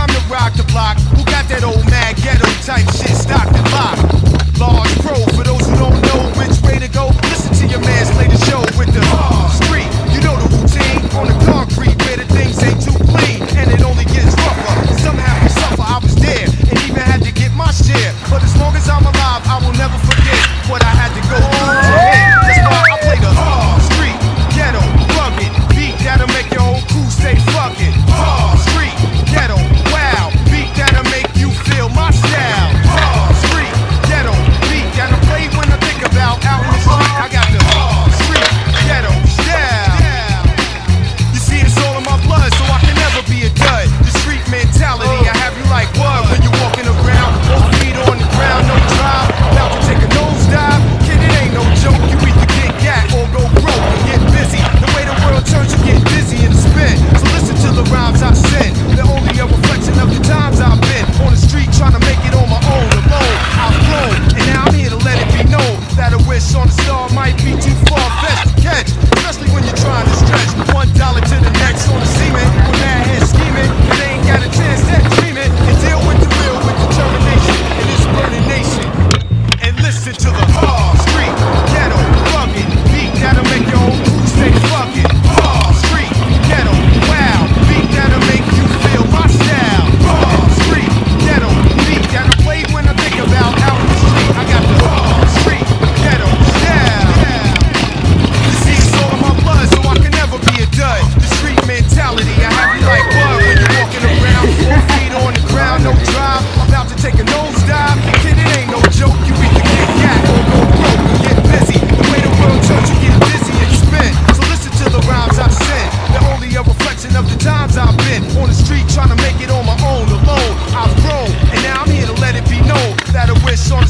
time to rock the block. Who got that old mad ghetto type shit stocked and locked? Large pro for the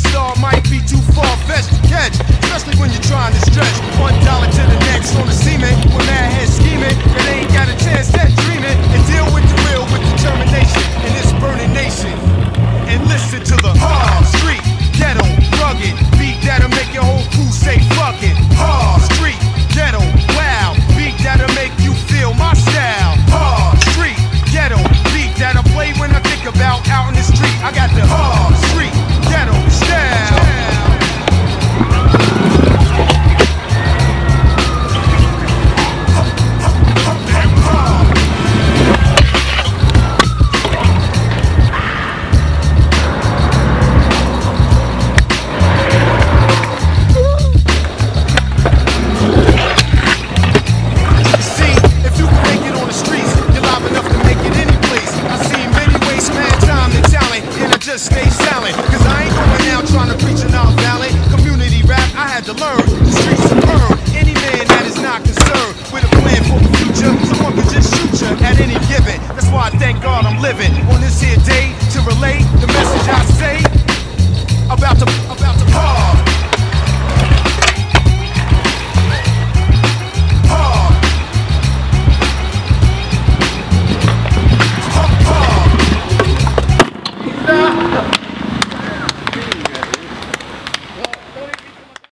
star might be too far. had to learn. The streets are burn. Any man that is not concerned with a plan for the future, someone could just shoot you at any given. That's why I thank God I'm living on this here day to relay the message I say about the about the. Oh.